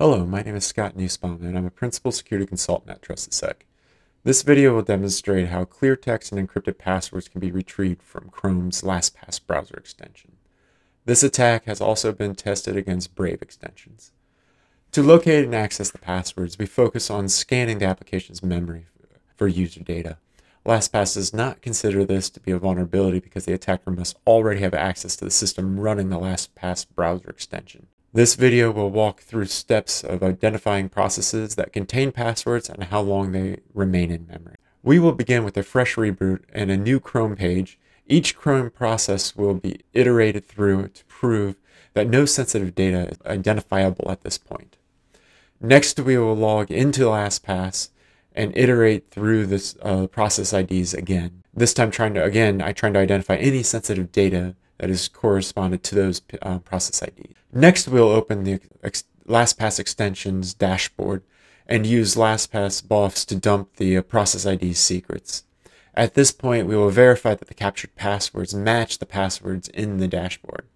Hello, my name is Scott Nussbaum and I'm a Principal Security Consultant at TrustedSec. This video will demonstrate how clear text and encrypted passwords can be retrieved from Chrome's LastPass browser extension. This attack has also been tested against Brave extensions. To locate and access the passwords, we focus on scanning the application's memory for user data. LastPass does not consider this to be a vulnerability because the attacker must already have access to the system running the LastPass browser extension. This video will walk through steps of identifying processes that contain passwords and how long they remain in memory. We will begin with a fresh reboot and a new Chrome page. Each Chrome process will be iterated through to prove that no sensitive data is identifiable at this point. Next, we will log into LastPass and iterate through this uh, process IDs again. This time trying to, again, I trying to identify any sensitive data that is corresponded to those uh, process IDs. Next, we'll open the ex LastPass extensions dashboard and use LastPass BOFs to dump the uh, process ID secrets. At this point, we will verify that the captured passwords match the passwords in the dashboard,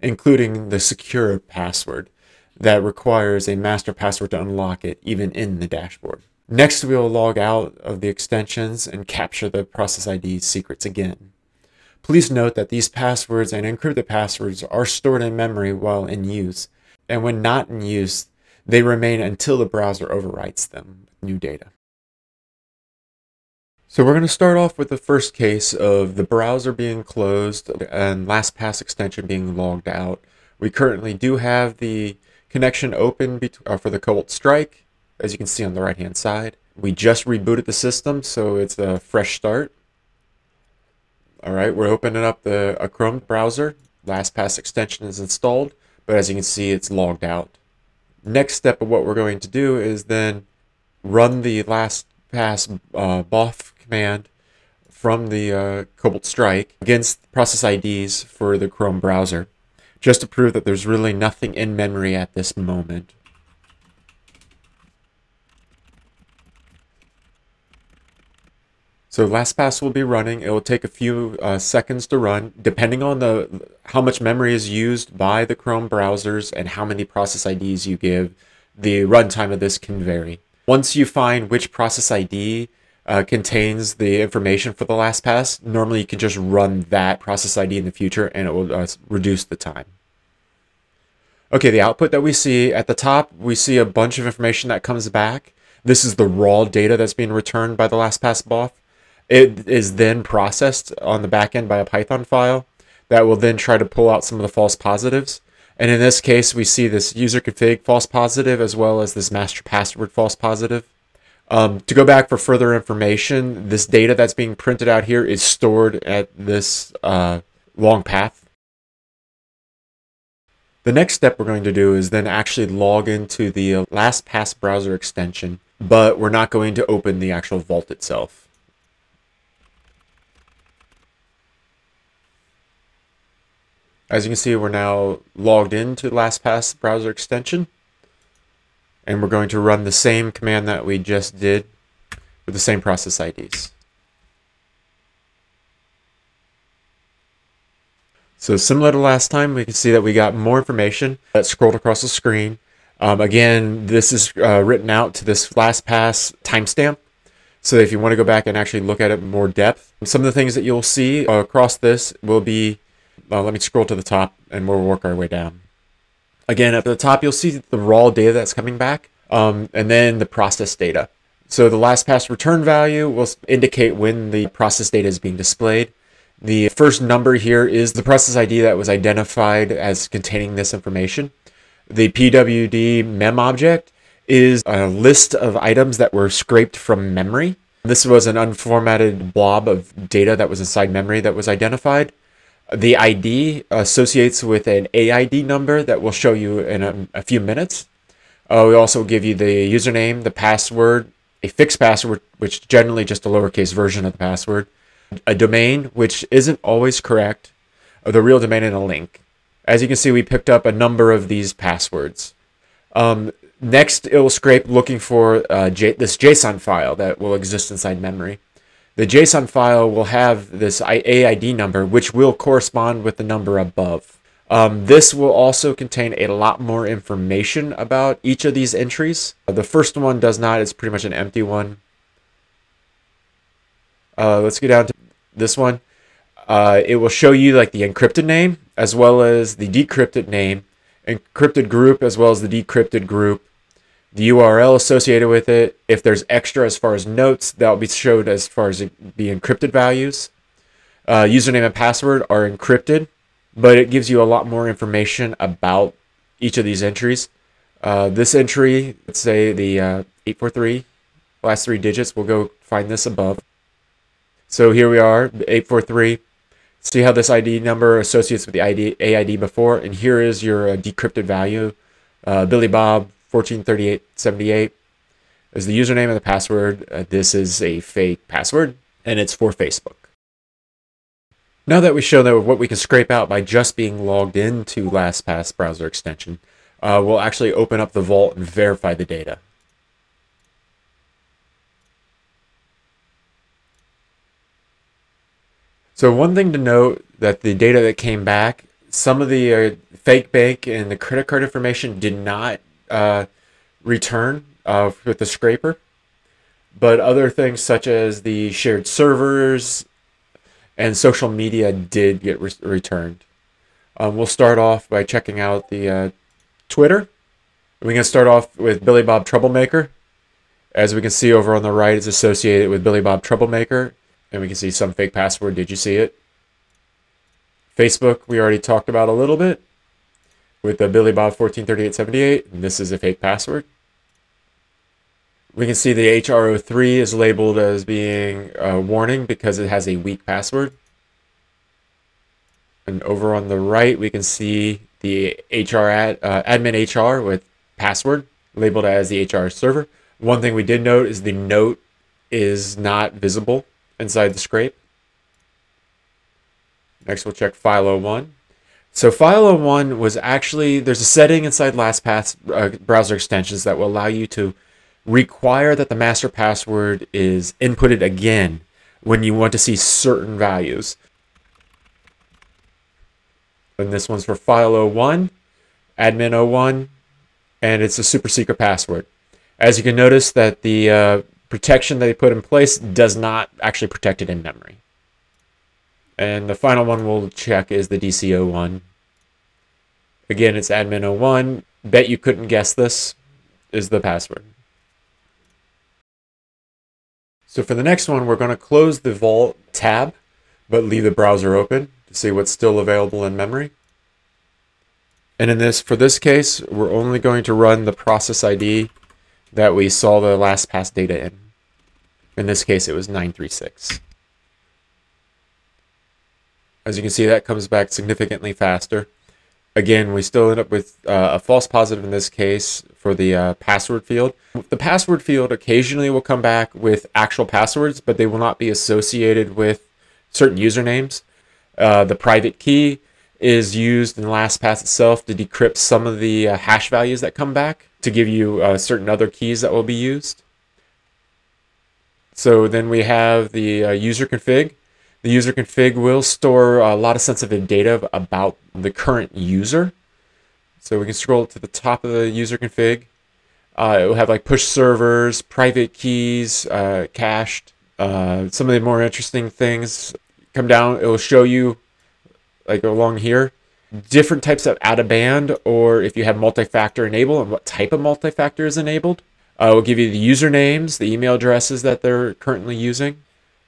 including the secure password that requires a master password to unlock it even in the dashboard. Next, we will log out of the extensions and capture the process ID secrets again. Please note that these passwords and encrypted passwords are stored in memory while in use, and when not in use, they remain until the browser overwrites them with new data. So we're going to start off with the first case of the browser being closed and LastPass extension being logged out. We currently do have the connection open uh, for the Cobalt Strike, as you can see on the right hand side. We just rebooted the system, so it's a fresh start. All right, we're opening up the a Chrome browser. LastPass extension is installed, but as you can see, it's logged out. Next step of what we're going to do is then run the LastPass uh, BOF command from the uh, Cobalt Strike against process IDs for the Chrome browser, just to prove that there's really nothing in memory at this moment. So LastPass will be running. It will take a few uh, seconds to run, depending on the how much memory is used by the Chrome browsers and how many process IDs you give. The runtime of this can vary. Once you find which process ID uh, contains the information for the LastPass, normally you can just run that process ID in the future and it will uh, reduce the time. Okay, the output that we see at the top, we see a bunch of information that comes back. This is the raw data that's being returned by the LastPass BOF. It is then processed on the back end by a Python file that will then try to pull out some of the false positives. And in this case, we see this user config false positive as well as this master password false positive. Um, to go back for further information, this data that's being printed out here is stored at this uh, long path. The next step we're going to do is then actually log into the LastPass browser extension, but we're not going to open the actual vault itself. As you can see, we're now logged into LastPass browser extension. And we're going to run the same command that we just did with the same process IDs. So similar to last time, we can see that we got more information that scrolled across the screen. Um, again, this is uh, written out to this LastPass timestamp. So if you want to go back and actually look at it more depth, some of the things that you'll see across this will be uh, let me scroll to the top and we'll work our way down. Again, at the top, you'll see the raw data that's coming back, um, and then the process data. So the last pass return value will indicate when the process data is being displayed. The first number here is the process ID that was identified as containing this information. The PWD mem object is a list of items that were scraped from memory. This was an unformatted blob of data that was inside memory that was identified. The ID associates with an AID number that we'll show you in a, a few minutes. Uh, we also give you the username, the password, a fixed password, which generally just a lowercase version of the password, a domain, which isn't always correct, the real domain, and a link. As you can see, we picked up a number of these passwords. Um, next, it will scrape looking for uh, this JSON file that will exist inside memory. The JSON file will have this AID number, which will correspond with the number above. Um, this will also contain a lot more information about each of these entries. Uh, the first one does not, it's pretty much an empty one. Uh, let's get down to this one. Uh, it will show you like the encrypted name as well as the decrypted name, encrypted group as well as the decrypted group, the URL associated with it. If there's extra as far as notes, that'll be showed as far as the encrypted values. Uh, username and password are encrypted, but it gives you a lot more information about each of these entries. Uh, this entry, let's say the uh, 843, last three digits, we'll go find this above. So here we are, 843. See how this ID number associates with the ID, AID before, and here is your uh, decrypted value. Uh, Billy Bob 143878 is the username and the password. Uh, this is a fake password, and it's for Facebook. Now that we show that what we can scrape out by just being logged into LastPass browser extension, uh, we'll actually open up the vault and verify the data. So one thing to note that the data that came back, some of the uh, fake bank and the credit card information did not uh, return uh, with the scraper, but other things such as the shared servers and social media did get re returned. Um, we'll start off by checking out the uh, Twitter. Going to start off with Billy Bob Troublemaker. As we can see over on the right, it's associated with Billy Bob Troublemaker. And we can see some fake password. Did you see it? Facebook, we already talked about a little bit with the Billy Bob 143878. And this is a fake password. We can see the HRO3 is labeled as being a warning because it has a weak password. And over on the right, we can see the HR ad, uh, admin HR with password labeled as the HR server. One thing we did note is the note is not visible inside the scrape. Next, we'll check File01. So File01 was actually, there's a setting inside LastPass uh, browser extensions that will allow you to require that the master password is inputted again when you want to see certain values. And this one's for File01, Admin01, and it's a super secret password. As you can notice that the uh, protection that they put in place does not actually protect it in memory. And the final one we'll check is the DCO one. Again, it's admin 01. Bet you couldn't guess this is the password. So for the next one, we're going to close the Vault tab, but leave the browser open to see what's still available in memory. And in this, for this case, we're only going to run the process ID that we saw the last pass data in. In this case, it was 936. As you can see, that comes back significantly faster. Again, we still end up with uh, a false positive in this case for the uh, password field. The password field occasionally will come back with actual passwords, but they will not be associated with certain usernames. Uh, the private key is used in LastPass itself to decrypt some of the uh, hash values that come back to give you uh, certain other keys that will be used. So then we have the uh, user config. The user config will store a lot of sensitive data about the current user. So we can scroll to the top of the user config. Uh, it will have like push servers, private keys, uh, cached. Uh, some of the more interesting things come down. It will show you like along here different types of out of band or if you have multi-factor enabled and what type of multi-factor is enabled. Uh, we'll give you the usernames, the email addresses that they're currently using.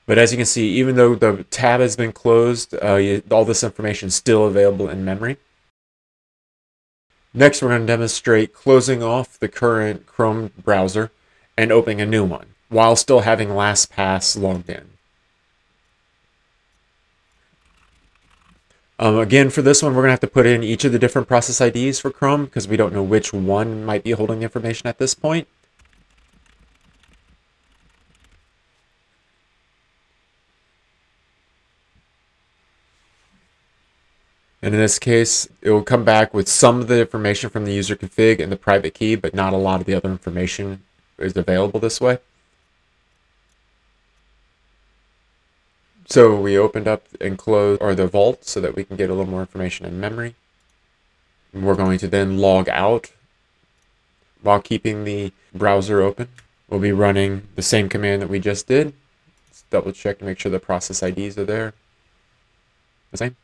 But as you can see, even though the tab has been closed, uh, you, all this information is still available in memory. Next, we're going to demonstrate closing off the current Chrome browser and opening a new one while still having LastPass logged in. Um, again, for this one, we're going to have to put in each of the different process IDs for Chrome because we don't know which one might be holding the information at this point. And in this case, it will come back with some of the information from the user config and the private key, but not a lot of the other information is available this way. So we opened up and closed or the vault so that we can get a little more information in memory. We're going to then log out while keeping the browser open. We'll be running the same command that we just did. Let's double check to make sure the process IDs are there. The same.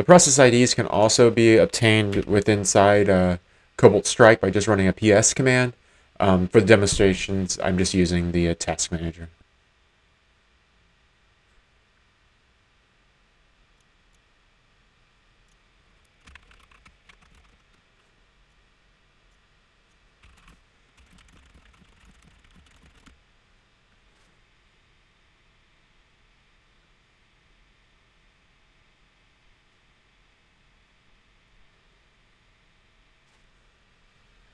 The process IDs can also be obtained with inside uh, Cobalt Strike by just running a PS command. Um, for the demonstrations, I'm just using the uh, task manager.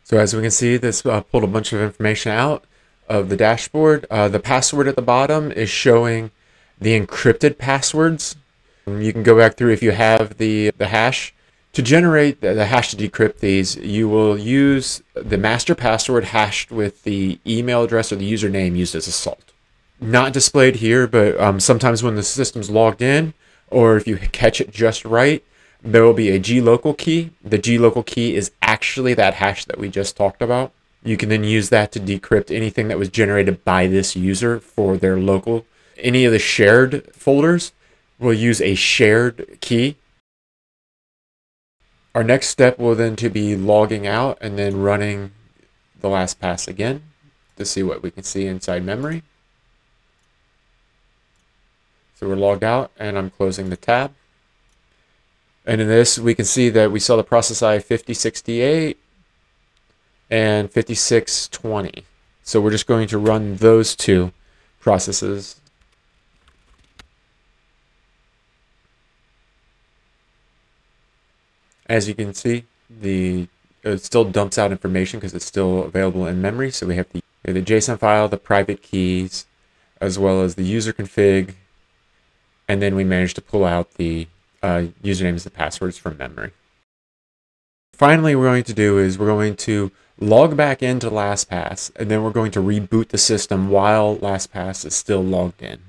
So as we can see, this uh, pulled a bunch of information out of the dashboard. Uh, the password at the bottom is showing the encrypted passwords. You can go back through if you have the, the hash. To generate the, the hash to decrypt these, you will use the master password hashed with the email address or the username used as a salt. Not displayed here, but um, sometimes when the system's logged in, or if you catch it just right, there will be a glocal key. The glocal key is actually that hash that we just talked about. You can then use that to decrypt anything that was generated by this user for their local. Any of the shared folders will use a shared key. Our next step will then to be logging out and then running the LastPass again to see what we can see inside memory. So we're logged out and I'm closing the tab. And in this, we can see that we saw the process I 5068 and 5620. So we're just going to run those two processes. As you can see, the it still dumps out information because it's still available in memory. So we have the, the JSON file, the private keys, as well as the user config, and then we managed to pull out the uh, usernames and passwords from memory. Finally, we're going to do is we're going to log back into LastPass, and then we're going to reboot the system while LastPass is still logged in.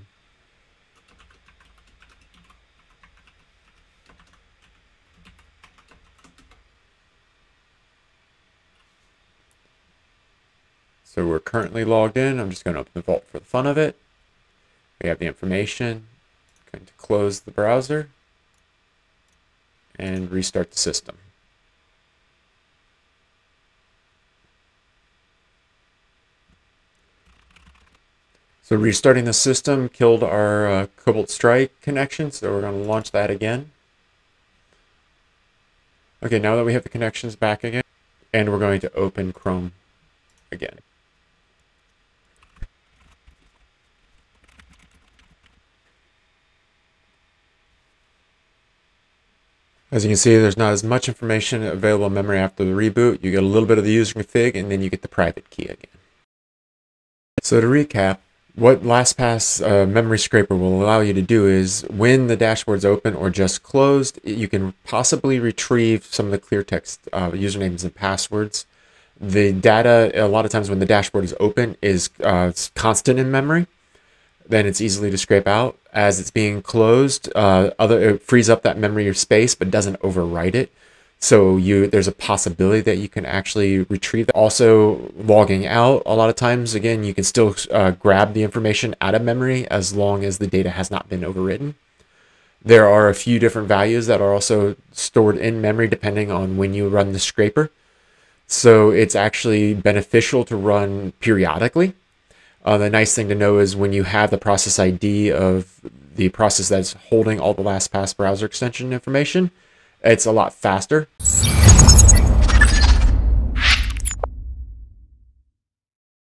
So we're currently logged in. I'm just going to open the vault for the fun of it. We have the information. I'm going to close the browser and restart the system. So restarting the system killed our uh, Cobalt Strike connection, so we're going to launch that again. Okay, now that we have the connections back again, and we're going to open Chrome again. As you can see, there's not as much information available in memory after the reboot. You get a little bit of the user config, and then you get the private key again. So to recap, what LastPass uh, Memory Scraper will allow you to do is when the dashboard's open or just closed, you can possibly retrieve some of the clear text uh, usernames and passwords. The data, a lot of times when the dashboard is open, is uh, constant in memory then it's easily to scrape out. As it's being closed, uh, other it frees up that memory or space, but doesn't overwrite it. So you there's a possibility that you can actually retrieve. That. Also, logging out a lot of times, again, you can still uh, grab the information out of memory as long as the data has not been overwritten. There are a few different values that are also stored in memory depending on when you run the scraper. So it's actually beneficial to run periodically uh, the nice thing to know is when you have the process ID of the process that's holding all the LastPass browser extension information, it's a lot faster